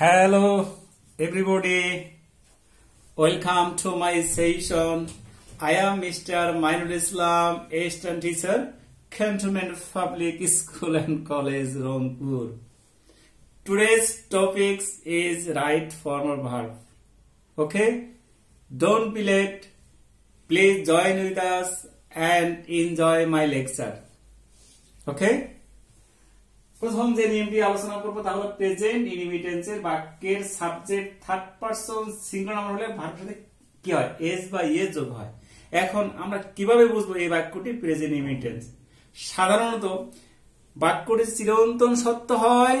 Hello, everybody. Welcome to my session. I am Mr. Mainul Islam, assistant teacher, Cantonment Public School and College, Rangpur. Today's topic is right formal verb. Okay? Don't be late. Please join with us and enjoy my lecture. Okay? প্রথম যে নিয়মটি আলোচনা করব, তা হলো present ইনভিটেন্সের বাক্যের subject third person single number হলে ভার্বের সাথে কি হয়? এস বা ইয়ে যোগ হয়। এখন আমরা কীভাবে বুঝব এই বাক্যটি? প্রেজেন্ট ইনভিটেন্স সাধারণত বাক্যটি চিরন্তন সত্য হয়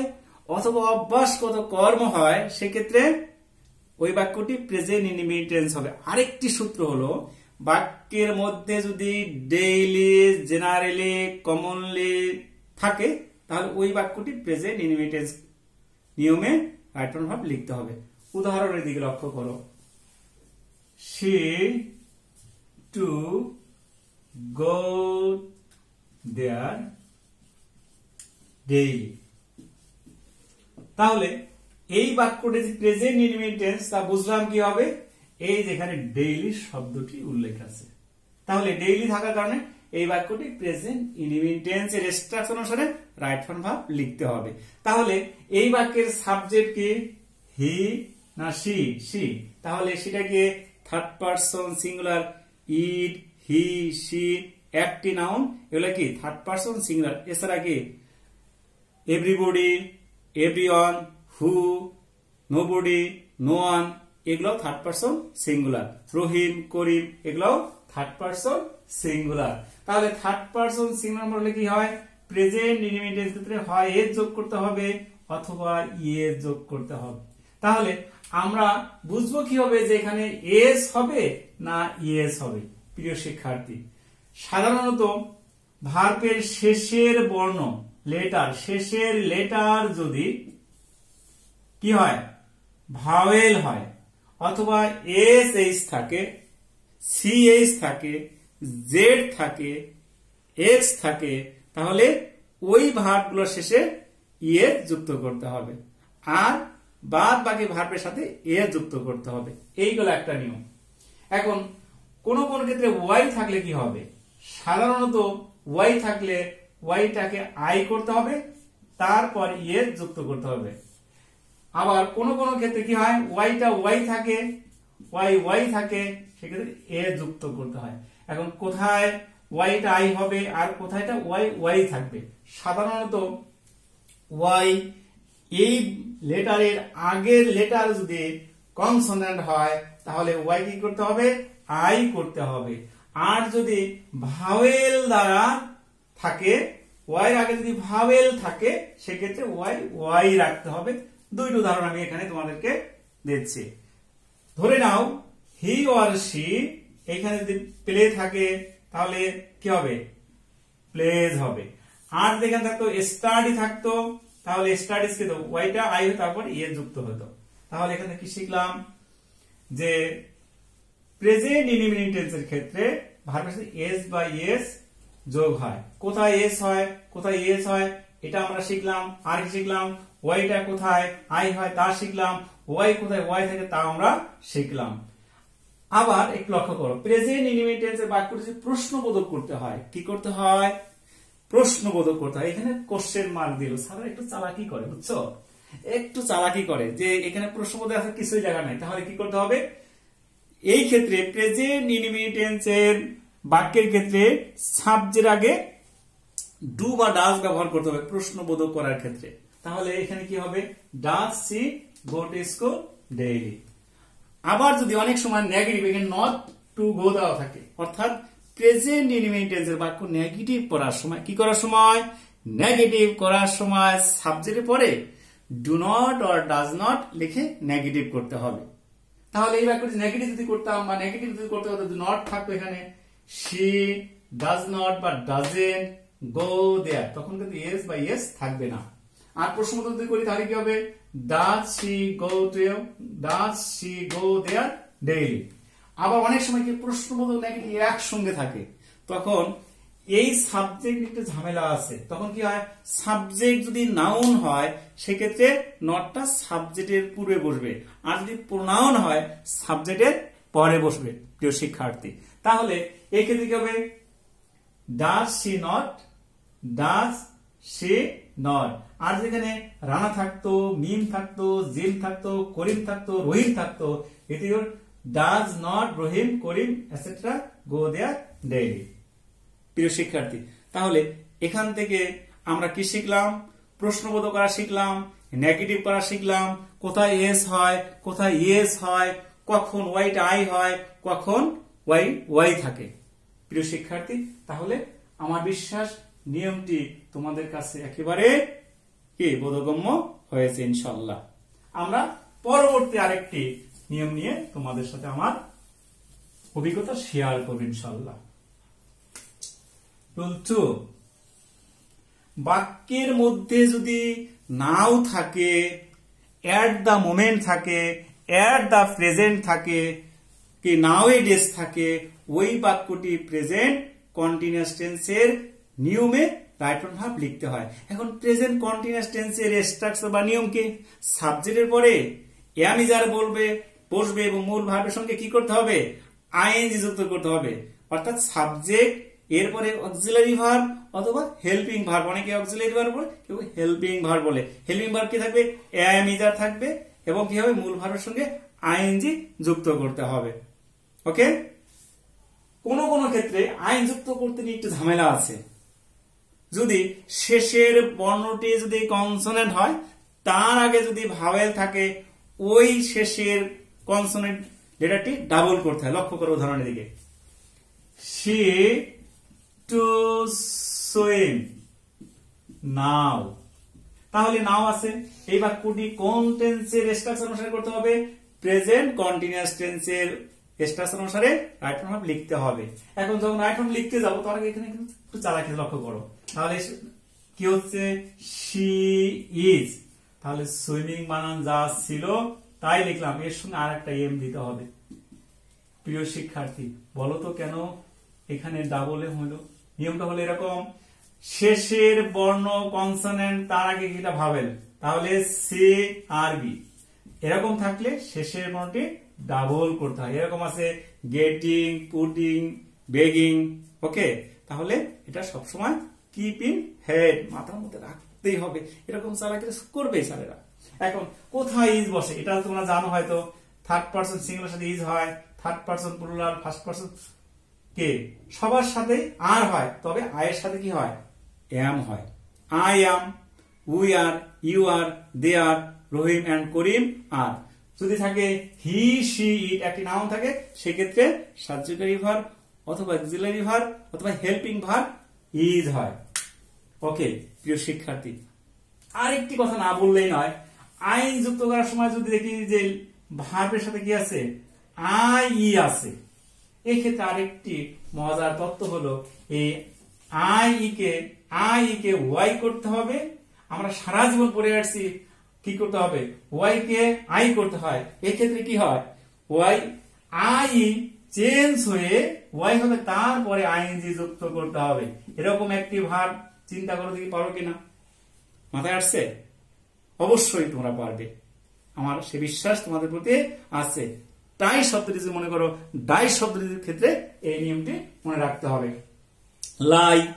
অথবা অভ্যাসগত কর্ম হয়, সেক্ষেত্রে ওই বাক্যটি প্রেজেন্ট ইনভিটেন্স হবে। আরেকটি সূত্র হলো, বাক্যের মধ্যে যদি ডেইলি জেনারেলি কমনলি থাকে তাহলে ওই বাক্যটি প্রেজেন্ট ইনভিটেন্স নিয়মে রাইট ভাব লিখতে হবে। উদাহরণের দিকে লক্ষ্য করো। সে টু গো দেয়ার ডেইলি তাহলে এই বাক্যটি যে প্রেজেন্ট ইনভিটেন্স তা বুঝলাম কি হবে? এই যেখানে ডেইলি শব্দটি উল্লেখ আছে। তাহলে ডেইলি থাকার কারণে এই বাক্যটি প্রেজেন্ট ইনভিটেন্স এর স্ট্রাকচার অনুসারে রাইট ফর্ম ভাব লিখতে হবে। তাহলে এই বাক্যের সাবজেক্ট কি? হি না সি সি তাহলে সেটাকে third person singular it he she একটি নাউন এগুলো কি? থার্ড পারসন সিঙ্গুলার এছাড়া কি? Everybody everyone who nobody no one এগুলো third person singular Rahim, Karim এগুলো থার্ড পারসন সিঙ্গুলার তাহলে থার্ড পারসন সিঙ্গুলার হলে কি হয়? প্রেজেন্ট ইনভিটেন্স ক্ষেত্রে হয় এর যোগ করতে হবে অথবা ইয়ে যোগ করতে হবে। তাহলে আমরা বুঝব কি হবে যে এখানে এস হবে না ইএস হবে, প্রিয় শিক্ষার্থী? সাধারণত ভার্বের শেষের বর্ণ লেটার শেষের লেটার যদি কি হয়? ভাওয়েল হয়, অথবা এস এইচ থাকে সি এইচ থাকে জেড থাকে এক্স থাকে, তাহলে ওই ভার্বগুলোর শেষে ইয়ে যুক্ত করতে হবে। আর বাদ বাকি ভার্বের সাথে এ যুক্ত করতে হবে। এইগুলো একটা নিয়ম। এখন কোন কোন ক্ষেত্রে ওয়াই থাকলে কি হবে? সাধারণত ওয়াই থাকলে ওয়াইটাকে আই করতে হবে, তারপর ইয়ে যুক্ত করতে হবে। আবার কোন কোন ক্ষেত্রে কি হয়? ওয়াইটা ওয়াই থাকে ওয়াই ওয়াই থাকে, সেক্ষেত্রে এ যুক্ত করতে হয়। এখন কোথায় ওয়াইটা আই হবে আর কোথায়টা ওয়াই ওয়াই থাকবে? সাধারণত ওয়াই এই লেটারের আগের লেটার যদি কনসোনেন্ট হয়, তাহলে ওয়াই কি করতে হবে? আই করতে হবে। আর যদি ভাওয়েল দ্বারা থাকে ওয়াই আগে যদি ভাওয়েল থাকে, সেক্ষেত্রে ওয়াই ওয়াই রাখতে হবে। দুইটা উদাহরণ আমি এখানে তোমাদেরকে দিচ্ছি। ধরে নাও হি অর সি এখানে যদি প্লে থাকে, তাহলে কি হবে? প্লেজ হবে। আর যেখানে থাকতো স্টাডি থাকতো, তাহলে স্টাডিজ কে ওয়াইটা আই তারপর ইয়ে যুক্ত হতো। তাহলে এখানে কি শিখলাম? যে প্রেজেন্ট ইনমিনিটেন্স এর ক্ষেত্রে ভার্বের এস বা এস যোগ হয়। কোথায় এস হয়? কোথায় এস হয়? এটা আমরা শিখলাম। আর কি শিখলাম? ওয়াইটা কোথায় আই হয়, তা শিখলাম। ওয়াই কোথায় ওয়াই থাকে, তা আমরা শিখলাম। আবার একটু লক্ষ্য করো। প্রেজেন্ট ইনভিটেন্স এর বাক্যটি যদি প্রশ্নবোধক করতে হয়, কি করতে হয়? প্রশ্নবোধক করতে হয়। এখানে কোশ্চেন মার্ক দিল। সারা একটু চালাকি করে, বুঝছ? একটু চালাকি করে যে এখানে প্রশ্নবোধক আছে, কিছুই জায়গা নাই। তাহলে কি করতে হবে? এই ক্ষেত্রে প্রেজেন্ট ইনিমিটেন্সের বাক্যের ক্ষেত্রে সাবজের আগে ডু বা ডাস ব্যবহার করতে হবে প্রশ্নবোধক করার ক্ষেত্রে। তাহলে এখানে কি হবে? Does she go to school daily আবার যদি অনেক সময় নেগেটিভ এখানে নট টু গো দেওয়া থাকে, অর্থাৎ প্রেজেন্ট ইনভিটেন্সের বাক্য নেগেটিভ করার সময়, কি করার সময়? নেগেটিভ করার সময় সাবজেক্টে পরে do not or does not লিখে নেগেটিভ করতে হবে। তাহলে এই বাক্যটি নেগেটিভ যদি করতাম বা নেগেটিভ যদি করতে হতো নট থাকতো এখানে সি ডাজ নট বা ডাজেন্ট গো দেয়ার তখন কিন্তু ইয়েস বা ইয়েস থাকবে না। আর প্রশ্ন যদি করি তাহলে কি হবে? Does she go to does she go there daily আবার অনেক সময় কি প্রশ্নবোধক নেগেটিভ একসঙ্গে থাকে। তখন এই সাবজেক্ট একটু ঝামেলা আছে। তখন কি হয়? সাবজেক্ট যদি নাউন হয়, সেক্ষেত্রে নটটা সাবজেক্টের পূর্বে বসবে। আর যদি প্রোনাউন হয় সাবজেক্টের পরে বসবে, প্রিয় শিক্ষার্থী। তাহলে এক্ষেত্রে কি হবে does she not does she not আর যেখানে রানা থাকতো, মিম থাকতো, জিম থাকতো, করিম থাকতো, রহিম থাকতো, এটি does not Rahim, Karim etcetera go there daily প্রিয় শিক্ষার্থী, তাহলে এখান থেকে আমরা কি শিখলাম? প্রশ্নবোধ করা শিখলাম নেগেটিভ করা শিখলাম, কোথায় এস হয়, কোথায় ইয়েস হয়, কখন ওয়াইটা আই হয়, কখন ওয়াই ওয়াই থাকে। প্রিয় শিক্ষার্থী, তাহলে আমার বিশ্বাস নিয়মটি তোমাদের কাছে একেবারে কি? বোধগম্য হয়েছে ইনশাল্লাহ আমরা পরবর্তী আরেকটি নিয়ম নিয়ে তোমাদের সাথে আমার অভিজ্ঞতা শেয়ার করব ইনশাল্লাহ বাক্যের মধ্যে যদি নাও থাকে, অ্যাট দ্য মোমেন্ট থাকে, অ্যাট দ্য প্রেজেন্ট থাকে, কি নাও এ ডেস থাকে, ওই বাক্যটি প্রেজেন্ট কন্টিনিউয়াস টেন্সের নিয়মে রাইট ভাব লিখতে হয়। এখন প্রেজেন্ট কন্টিনিউয়াস টেন্সের স্ট্রাকচার বা নিয়ম কি? সাবজেক্টের পরে এমি যার বলবে, বসবে এবং মূল ভাবের সঙ্গে কি করতে হবে? আইএনজি যুক্ত করতে হবে। অর্থাৎ সাবজেক্ট এরপরে অক্সিলারি ভার্ব অথবা হেল্পিং ভার্ব অনেকে অক্সিলারি ভার্ব বলে, কেউ হেল্পিং ভার্ব বলে। হেল্পিং ভার্ব কি থাকবে? এম ইজার থাকবে এবং কি হবে মূল ভার্বের সঙ্গে আইএনজি যুক্ত করতে হবে। ওকে কোন কোন ক্ষেত্রে আইন যুক্ত করতে নিয়ে একটু ঝামেলা আছে। যদি শেষের বর্ণটি যদি কনসোনেন্ট হয়, তার আগে যদি ভাওয়েল থাকে, ওই শেষের কনসোনেন্ট লেটারটি ডাবল করতে হয়। লক্ষ্য করো উদাহরণের দিকে। She to swim now. তাহলে নাও আছে। এই বাক্যটি কোন টেন্সের স্ট্রাকচার অনুসারে করতে হবে? প্রেজেন্ট কন্টিনিউয়াস টেন্সের স্ট্রাকচার অনুসারে রাইট ফর্ম লিখতে হবে। এখন যখন রাইট ফর্ম লিখতে যাব আগে এখানে একটু চালাকি লক্ষ্য করো। তাহলে কি হচ্ছে? শি ইজ তাহলে সুইমিং বানান যা ছিল, তাই লিখলাম। এর সঙ্গে আর একটা এম দিতে হবে। প্রিয় শিক্ষার্থী, বলো তো কেন এখানে ডাবল এম হলো? নিয়মটা হলো এরকম। শেষের বর্ণ কনসোনেন্ট তার আগে কিটা ভাবেন, তাহলে সি আর বি এরকম থাকলে শেষের বর্ণটি ডাবল করতে হয়। এরকম আছে গেটিং পুটিং বেগিং ওকে তাহলে এটা সবসময় কিপ ইন হেড মাথার মধ্যে রাখতেই হবে। এরকম চালাকি করবে স্যারেরা। এখন কোথায় ইজ বসে? এটা তোমরা জানো হয়তো। থার্ড পার্সন সিঙ্গুলার সাথে ইজ হয়। Third person plural first person কে? সবার সাথে আর হয়। তবে আয়ের সাথে কি হয়? এম হয়। I am we are you are they are Rahim and Karim are যদি থাকে হি সি ইট একটি নাউন থাকে, সেক্ষেত্রে সাবজেক্টারি ভার অথবা অক্সিলারি ভার অথবা হেল্পিং ভার ইজ হয়। ওকে, প্রিয় শিক্ষার্থী, আরেকটি কথা না বললেই নয়, আইন যুক্ত করার সময় যদি দেখি যে ভার্বের সাথে কি আছে? আই, ই আছে। এক্ষেত্রে আরেকটি মজার তত্ত্ব হলো, এই I, E K, I, E K, Y করতে হবে। আমরা সারা জীবন পড়ে আসছি, কি করতে হবে? ওয়াই কে, আই করতে হয়। এক্ষেত্রে কি হয়? ওয়াই, আই চেঞ্জ হয়ে ওয়াই হবে তারপরে আইএনজি যুক্ত করতে হবে। এরকম একটি ভার চিন্তা করো দেখি পারো কিনা? মাথায় আসছে? অবশ্যই তোমরা পারবে। আমার সে বিশ্বাস তোমাদের প্রতি আছে। তাই শব্দটি মনে করো, ডাই শব্দটির ক্ষেত্রে এই নিয়মটি মনে রাখতে হবে। Lie,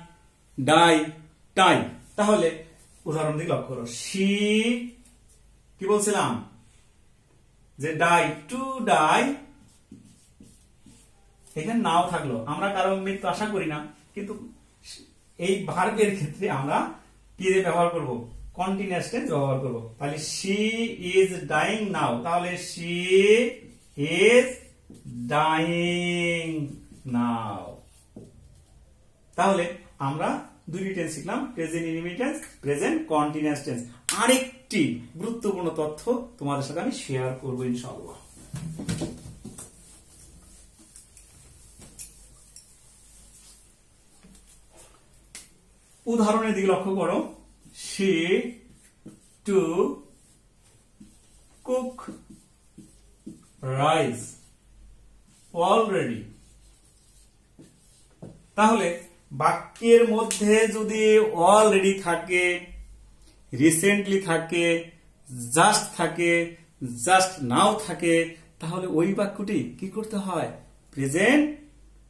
die, tie. তাহলে উদাহরণ দিকে লক্ষ্য করো। সি কি বলছিলাম? যে ডাই, টু ডাই এখানে নাও থাকল। আমরা কারও মৃত্যু আশা করি না, কিন্তু এই ভার্বের ক্ষেত্রে আমরা দিয়ে ব্যবহার করব কন্টিনিউয়াস টেন্স ব্যবহার করব। তাহলে শি ইজ ডাইং নাও তাহলে শি ইজ ডাইং নাও তাহলে আমরা দুটি টেন্স শিখলাম প্রেজেন্ট ইনিমিট টেন্স প্রেজেন্ট কন্টিনিউয়াস টেন্স আরেকটি গুরুত্বপূর্ণ তথ্য তোমাদের সাথে আমি শেয়ার করব ইনশাআল্লাহ। উদাহরণের দিকে লক্ষ্য করো। She to cook rice already তাহলে বাক্যের মধ্যে যদি অলরেডি থাকে রিসেন্টলি থাকে জাস্ট থাকে জাস্ট নাও থাকে, তাহলে ওই বাক্যটি কি করতে হয়? প্রেজেন্ট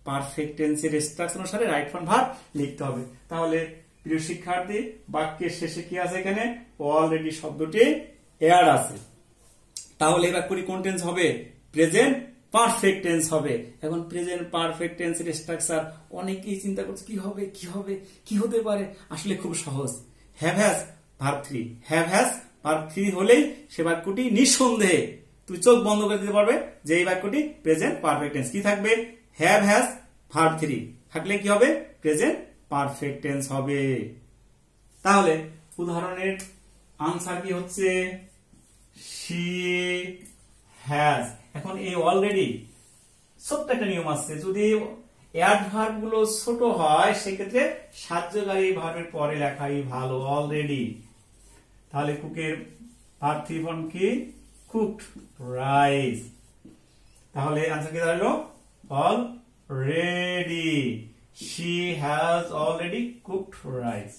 পারফেক্ট টেন্সের স্ট্রাকচার অনুসারে রাইট ফ্রন্ট ভার্ব লিখতে হবে। তাহলে প্রিয় শিক্ষার্থী, বাক্যের শেষে কি আছে এখানে? অলরেডি শব্দটি এয়ার আছে। তাহলে এই বাক্যটি কোন টেন্স হবে? প্রেজেন্ট পারফেক্ট টেন্স হবে। এখন প্রেজেন্ট পারফেক্ট টেন্সের স্ট্রাকচার অনেকেই চিন্তা করছে, কি হবে কি হবে, কি হতে পারে? আসলে খুব সহজ। Have has verb three have has verb three হলেই সে বাক্যটি নিঃসন্দেহে তুই চোখ বন্ধ করে দিতে পারবে যে এই বাক্যটি প্রেজেন্ট পারফেক্ট টেন্স কি থাকবে? হ্যাভ হ্যাজ ভার্ব থ্রি থাকলে কি হবে? প্রেজেন্ট পারফেক্ট টেন্স হবে। তাহলে উদাহরণের আনসার কি হচ্ছে? শি হ্যাজ এখন এই অলরেডি ছোট্ট একটা নিয়ম আছে। যদি অ্যাডভার্বগুলো ছোট হয়, সেক্ষেত্রে সাহায্যকারী ভার্বের পরে লেখাই ভালো অলরেডি তাহলে কুকের ভার্ব কি? কুকড রাইস তাহলে আনসার কি দাঁড়াল? Already she has already cooked rice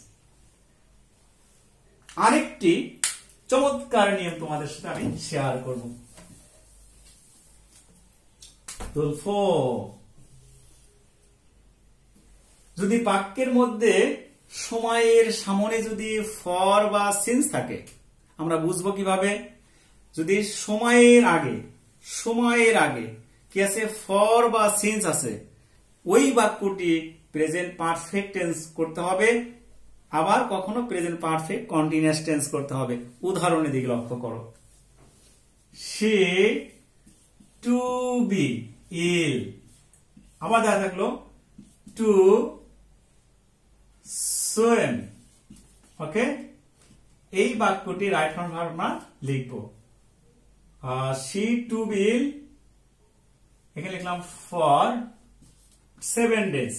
আরেকটি চমৎকার নিয়ম তোমাদের সাথে আমি শেয়ার করব। যদি বাক্যের মধ্যে সময়ের সামনে যদি ফর বা সিন্স থাকে, আমরা বুঝব কীভাবে? যদি সময়ের আগে সময়ের আগে কি আছে? ফর বা সিন্স আছে ওই বাক্যটি প্রেজেন্ট পারফেক্ট টেন্স করতে হবে, আবার কখনো প্রেজেন্ট পারফেক্ট কন্টিনিউয়াস টেন্স করতে হবে। উদাহরণের দিকে লক্ষ্য করো। সে টু বি ইল আবার দেখা থাকল টু সোয়েম ওকে? এই বাক্যটি রাইট ফর্ম আমরা লিখব। সি টু বিল এখানে লিখলাম for seven days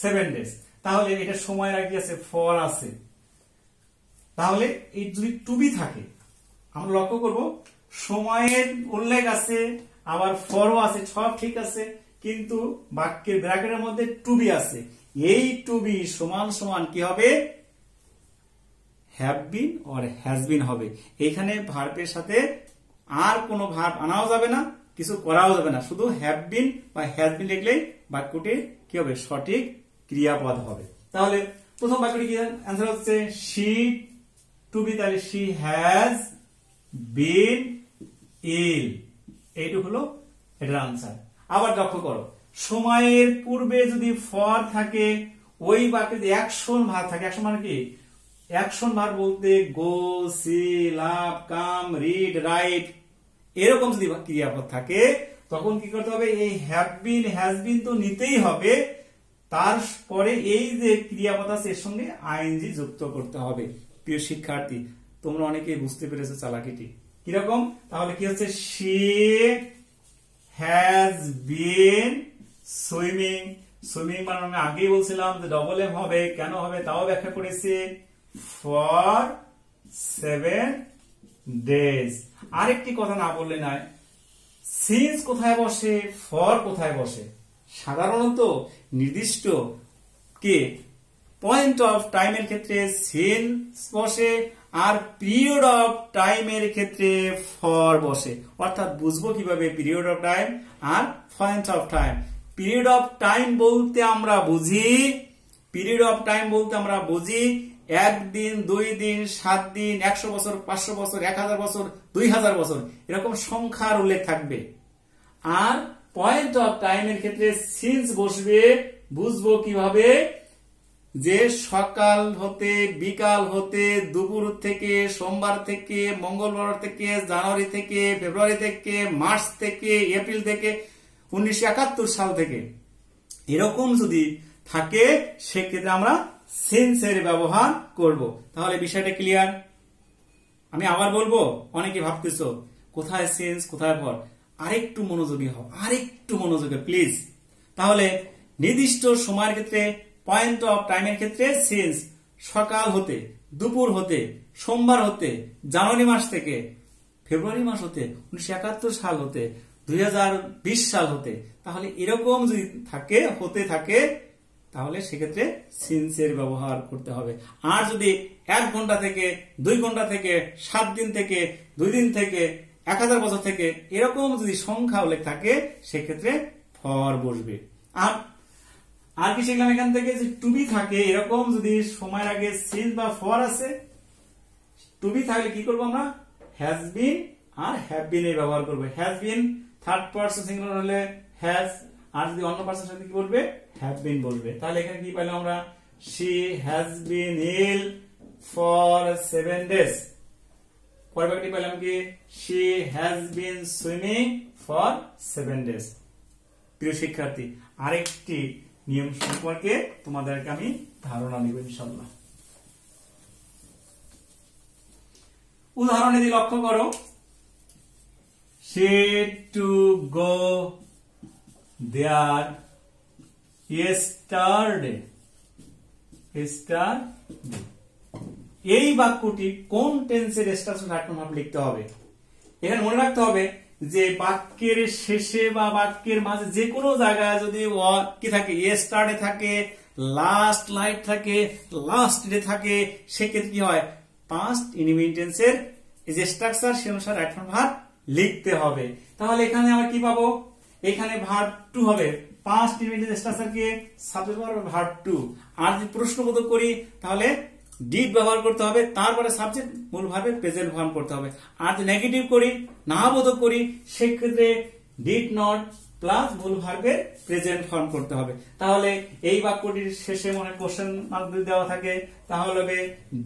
seven days তাহলে এটা সময় আগে আছে ফর আছে। তাহলে এই যদি টুবি থাকে, আমরা লক্ষ্য করব, সময়ের উল্লেখ আছে, আবার ফরও আছে, সব ঠিক আছে, কিন্তু বাক্যের ব্র্যাকেটের মধ্যে টুবি আছে। এই টুবি সমান সমান কি হবে? Have been or has been হবে। এখানে ভার্বের সাথে আর কোনো ভার্ব আনাও যাবে না। কিছু করাও যাবে না। শুধু হ্যাভ বিন বা হ্যাজ বিন লিখলেই বাক্যটি কি হবে? সঠিক ক্রিয়াপদ হবে। তাহলে প্রথম বাক্যটি কি? অ্যান্সার হচ্ছে শি টু বি তাহলে শি হ্যাজ বিন ইল এইটুকু হলো এটার আনসার আবার লক্ষ্য করো, সময়ের পূর্বে যদি ফর থাকে, ওই বাক্যে যদি অ্যাকশন ভার থাকে অ্যাকশন মানে কি? অ্যাকশন ভার বলতে go see love come read write এরকম যদি ক্রিয়াপদ থাকে, তখন কি করতে হবে? এই হ্যাভ বিন হ্যাজ বিন তো নিতেই হবে। তারপরে এই যে ক্রিয়াপদ আছে, এর সঙ্গে আইনজি যুক্ত করতে হবে। প্রিয় শিক্ষার্থী, তোমরা অনেকেই বুঝতে পেরেছ চালাকিটি। কীরকম? তাহলে কি হচ্ছে? She has been swimming swimming মানে আমি আগেই বলছিলাম যে ডবল এম হবে, কেন হবে? তাও ব্যাখ্যা করেছি। ফর সেভেন ডেজ আরেকটি কথা না বললে নাই সিন্স কোথায় বসে, ফর কোথায় বসে? সাধারণত নির্দিষ্ট কে? পয়েন্ট অফ টাইমের ক্ষেত্রে সিন্স বসে আর পিরিয়ড অফ টাইমের ক্ষেত্রে ফর বসে। অর্থাৎ বুঝব কীভাবে period of time R point of time. Period of time বলতে আমরা বুঝি, পিরিয়ড অফ টাইম বলতে আমরা বুঝি একদিন দুই দিন সাত দিন একশো বছর, পাঁচশো বছর, এক হাজার বছর, দুই হাজার বছর, এরকম সংখ্যার উল্লেখ থাকবে। আর পয়েন্ট অফ টাইমের ক্ষেত্রে সিন্স বসবে, বুঝব কীভাবে? যে সকাল হতে, বিকাল হতে, দুপুর থেকে, সোমবার থেকে, মঙ্গলবার থেকে, জানুয়ারি থেকে, ফেব্রুয়ারি থেকে, মার্চ থেকে, এপ্রিল থেকে, উনিশশো একাত্তর সাল থেকে। এরকম যদি থাকে, সেক্ষেত্রে আমরা সেন্সের ব্যবহার করব। তাহলে বিষয়টা ক্লিয়ার আমি আবার বলব, অনেকে ভাবতেছ, কোথায় সেন্স কোথায় পর আরেকটু মনোযোগী হও, আরেকটু মনোযোগী প্লিজ তাহলে নির্দিষ্ট সময়ের ক্ষেত্রে পয়েন্ট অফ টাইমের ক্ষেত্রে সেন্স সকাল হতে, দুপুর হতে, সোমবার হতে, জানুয়ারি মাস থেকে, ফেব্রুয়ারি মাস হতে, উনিশশো একাত্তর সাল হতে, দুই হাজার বিশ সাল হতে, তাহলে এরকম যদি থাকে, হতে থাকে তাহলে সেক্ষেত্রে সিন্সের ব্যবহার করতে হবে। আর যদি এক ঘণ্টা থেকে, দুই ঘণ্টা থেকে, সাত দিন থেকে, দুই দিন থেকে, এক হাজার বছর থেকে এরকম যদি সংখ্যা উল্লেখ থাকে, সেক্ষেত্রে ফর বসবে। আর আর কি শিখলাম এখান থেকে যে টুবি থাকে, এরকম যদি সময়ের আগে সিন বা ফর আছে টুবি থাকলে কি করব আমরা? Has been R have been ব্যবহার করব। Has been third person singular হলে হ্যাজ আর যদি অন্য পার্সন সাথে কি বলবে? হ্যাভ বিন বলবে। তাহলে এখানে কি পাইলাম আমরা? She has been ill for seven days পরের বাক্যটি পেলাম কি? She has been swimming for seven days প্রিয় শিক্ষার্থী, আরেকটি নিয়ম সম্পর্কে তোমাদেরকে আমি ধারণা দিব ইনশাল্লাহ উদাহরণে দিয়ে লক্ষ্য করো, she to go there yesterday. Yesterday. এই বাক্যটি কোন টেন্সের স্ট্রাকচার রাখতে ভাবে লিখতে হবে? এখানে মনে রাখতে হবে যে বাক্যের শেষে বা বাক্যের মাঝে যে কোনো জায়গায় যদি কি থাকে স্টার্টে থাকে লাস্ট লাইট থাকে লাস্ট ডে থাকে, সেক্ষেত্রে কি হয়? পাস্ট ইনভিটেন্সের যে স্ট্রাকচার সে অনুসারে ভার লিখতে হবে। তাহলে এখানে আমরা কি পাবো? এখানে ভার টু হবে। পাঁচ ইনভিটেন্স স্ট্রাকচারকে সাবজেক্ট হবে ভার টু আর যদি প্রশ্নবোধক করি, তাহলে ডিড ব্যবহার করতে হবে, তারপরে সাবজেক্ট মূল ভাবে প্রেজেন্ট ফর্ম করতে হবে। আর যদি নেগেটিভ করি না বোধক করি, সেক্ষেত্রে ডিড নট প্লাস মূল ভার্বের প্রেজেন্ট ফর্ম করতে হবে। তাহলে এই বাক্যটির শেষে মনে কোশ্চেন মার্ক দেওয়া থাকে, তাহলে হবে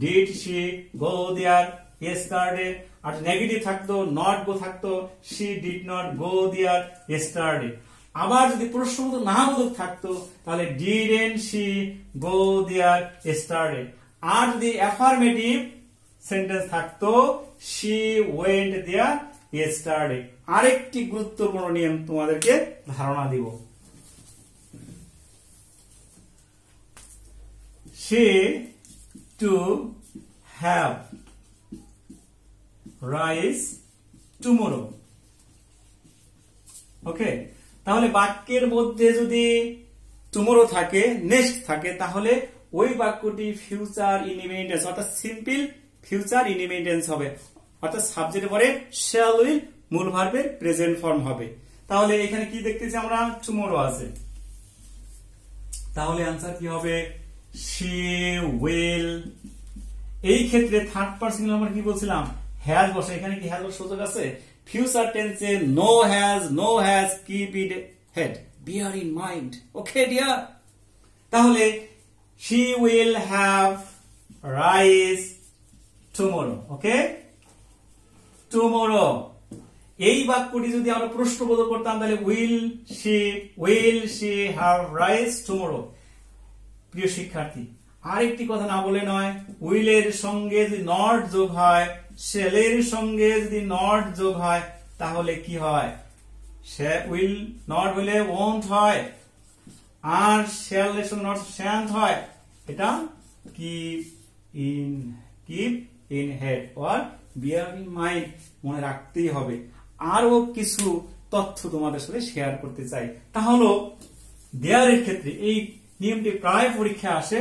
ডিড শি গো দেয়ার এস কার্ডে আর নেগেটিভ থাকতো নট গো থাকতো she did not go there yesterday আবার যদি প্রশ্ন মতো না বোধক থাকতো, তাহলে didn't she go there yesterday আর যদি অ্যাফার্মেটিভ সেন্টেন্স থাকতো শি ওয়েন্ট দেয়ার ইয়েস্টারডে আরেকটি গুরুত্বপূর্ণ নিয়ম তোমাদেরকে ধারণা দিব। She to have rice tomorrow okay তাহলে বাক্যের মধ্যে যদি টুমোরো থাকে নেক্সট থাকে, তাহলে ওই বাক্যটি ফিউচার ইনিমিটেন্স অর্থাৎ সিম্পল ফিউচার ইনিমিটেন্স হবে। অর্থাৎ সাবজেক্টের পরে শ্যাল উইল মূল ভার্বের প্রেজেন্ট ফর্ম হবে। তাহলে এখানে কি দেখতেছি আমরা? টুমোরো আছে। তাহলে আনসার কি হবে? সে উইল এই ক্ষেত্রে থার্ড পার্সন আমরা কি বলছিলাম? হ্যাজ বসে, এখানে কি হ্যাজ বসার সুযোগ আছে? ফিউচার টেন্সে no has no has keep it head bear in mind okay dear তাহলে, she will have rice tomorrow okay tomorrow. এই বাক্যটি যদি আমরা প্রশ্নবোধ করতাম, তাহলে will she will she have rice tomorrow প্রিয় শিক্ষার্থী, আরেকটি কথা না বলে নয় উইলের সঙ্গে যদি নট যোগ হয় শেলের সঙ্গে যদি নট যোগ হয়, তাহলে কি হয়? সে উইল নট হলে ওন্ট হয়। আর শেল এর সঙ্গে নট শ্যান্ত হয়, এটা keep in keep in head or bear in mind মনে রাখতেই হবে। আরও কিছু তথ্য তোমাদের সাথে শেয়ার করতে চাই। তাহলে দেয়ারের ক্ষেত্রে এই নিয়মটি প্রায় পরীক্ষা আসে।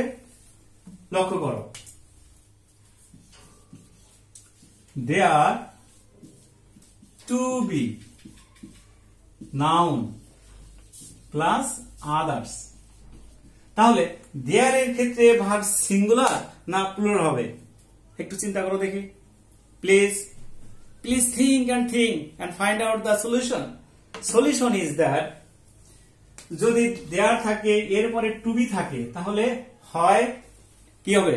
লক্ষ্য করো। There to be noun plus others তাহলে দেয়ার এর ক্ষেত্রে ভার সিঙ্গুলার না প্লুরাল হবে? একটু চিন্তা করো দেখি। Please please think and think and find out the solution solution is that যদি দেয়ার থাকে, এরপরে টু বি থাকে, তাহলে হয় কি হবে?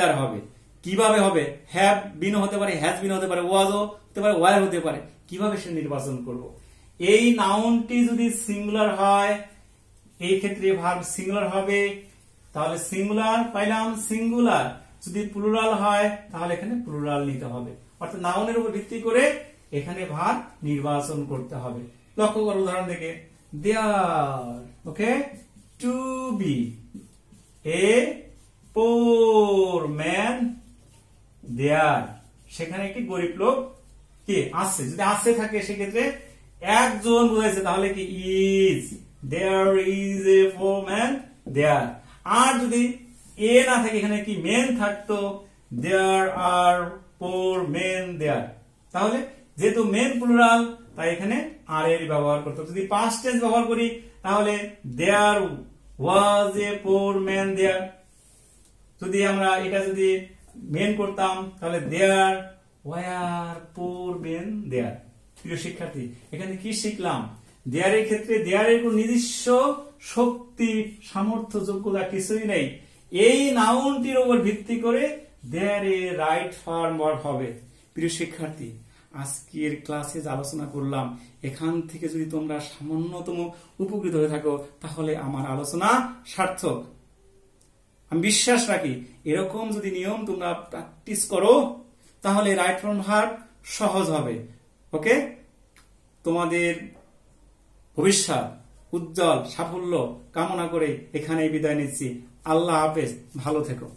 আর হবে। কীভাবে হবে? হ্যাভ বিন হতে পারে, হ্যাজ বিন হতে পারে ওয়াজও হতে পারে ওয়ার হতে পারে। কীভাবে সে নির্বাচন করব? এই নাউনটি যদি সিঙ্গুলার হয়, এই ক্ষেত্রে ভার্ব সিঙ্গুলার হবে। তাহলে সিঙ্গুলার পাইলাম সিঙ্গুলার যদি প্লুরাল হয়, তাহলে এখানে প্লুরাল নিতে হবে। অর্থাৎ নাউনের উপর ভিত্তি করে এখানে ভার্ব নির্বাচন করতে হবে। লক্ষ্য করো উদাহরণ থেকে there okay to be a poor man there. সেখানে একটি গরিব লোক কি? আছে। যদি আছে থাকে, সেক্ষেত্রে একজন বুঝাইছে তাহলে কি? Is there is a poor man there আর যদি এ না থাকে, এখানে কি মেন থাকতো? দেয়ার আর ফোর মেন দেয়ার তাহলে যেহেতু মেন প্লুরাল তাই এখানে আর এর ব্যবহার করতে। যদি পাস্ট টেন্স ব্যবহার করি, তাহলে দেয়ার ওয়াজ এ ফোর ম্যান দেয়ার যদি আমরা এটা যদি মেন করতাম, তাহলে there were poor men there প্রিয় শিক্ষার্থী, এখানে কি শিখলাম? দেয়ারের ক্ষেত্রে দেয়ারের কোন নিজস্ব শক্তি, সামর্থ্য, যোগ্যতা কিছুই নেই। এই নাউনটির উপর ভিত্তি করে দেয়ারে রাইট ফর্ম হবে। প্রিয় শিক্ষার্থী, আজকের ক্লাসে যে আলোচনা করলাম, এখান থেকে যদি তোমরা সামান্যতম উপকৃত হয়ে থাকো, তাহলে আমার আলোচনা সার্থক। আমি বিশ্বাস রাখি, এরকম যদি নিয়ম তোমরা প্র্যাকটিস করো, তাহলে রাইট ফ্রম হার্ট সহজ হবে। ওকে তোমাদের ভবিষ্যৎ, উজ্জ্বল, সাফল্য কামনা করে এখানেই বিদায় নিচ্ছি। আল্লাহ হাফেজ, ভালো থেকো।